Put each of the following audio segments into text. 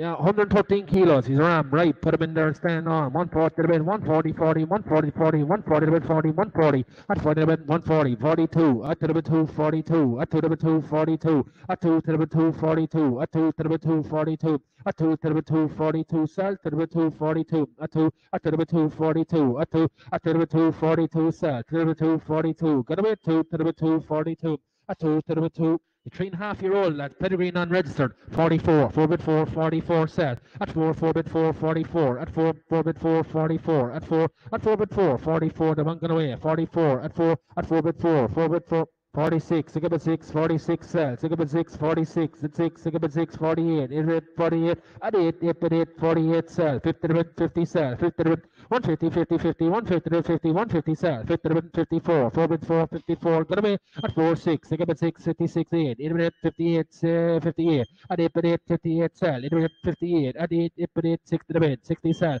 Yeah, 113 kilos. He's ram. Right, put him in there and stand on. 140 to the bit, 140, 40, 140, 40, 140 to the bit, 40, 140. At 40 to the bit, 140, 42. At to the bit, 2, 42. At to the bit, 2, 42. At 2 to the bit, 2, 42. At 2 to the bit, 2, 42. At 2 to the bit, 2, 42. Sell to the bit, 2, 42. At 2, at to the bit, 2, 42. At 2, at to the bit, 2, 42. Sell to the bit, 2, 42. Got a bit, 2 to the bit, 2, 42. At 2 to the bit, 2. The three and a half year old lad, pedigree non-registered, 44, 4 bit 4, 44 set, at 4, 4 bit 4, 44, at 4, 4 bit 4, 44, at 4, at 4 bit 4, 44, the one gone away, 44, at 4, at 4 bit 4, 4 bit 4, 46, think about 6, 46 sells, think about 6, 46, then 6, think about 6, 48, 48, 48, and 8, 8, 8, 8 48 sells, 50, 50 sells, 50, 150, 50, 50, 150, 50, 150 sells, 50, 54, 4, 4, 54, get away, and 4, 6, think about 6, 56, 8, 8, 58, 58, and 8, 8, 58 sells, 58, and 8, 8, 8, 60, 60 sells,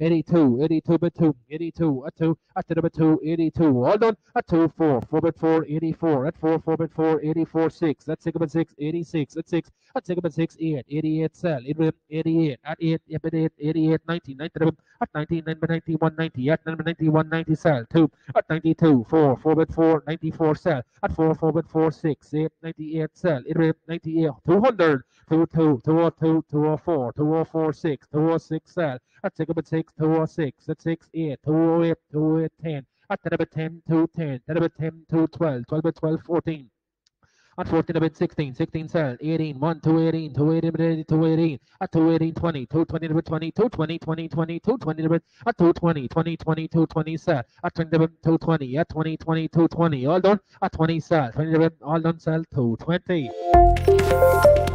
82, 82 bit 2, 82, at 2, at the bit 2, 82, all done, at 2, 4, 4 bit 4, 84, at 4, 4 bit 4, 84, 6, at 6 bit 6, 86, at 6, at 6 bit 6, 8, 88 sell, 88, at 8, 8 bit 8, 88, 90, 90, at 90, 9 bit 90, 190, at 9 bit 90, 190 sell, 2, at 92, 4, 4 bit 4, 94 sell, at 4, 4 bit 4, 6, 8, 98 sell, 98, 200, 22, 202, 204, 204, 6, 206 sell, at 6 bit 6, 206, at 6, 8, 208, 208, 10, at 10 bit 10, 210, 10 bit 10, 212, 12 bit 12, 14, at 14 bit 16, 16 sell, 18, 1, 2, 18, 2, 18, 2, 18, at 2, 18, 20, 2, 20 bit 20, 2, 20, 20, 20, 2, 20 bit, at 2, 20, 20, 20, 2, 20 sell, at 20 bit 2, 20, at 20, 20, 2, 20, all done, at 20 sell, 20 bit, all done sell, 2, 20.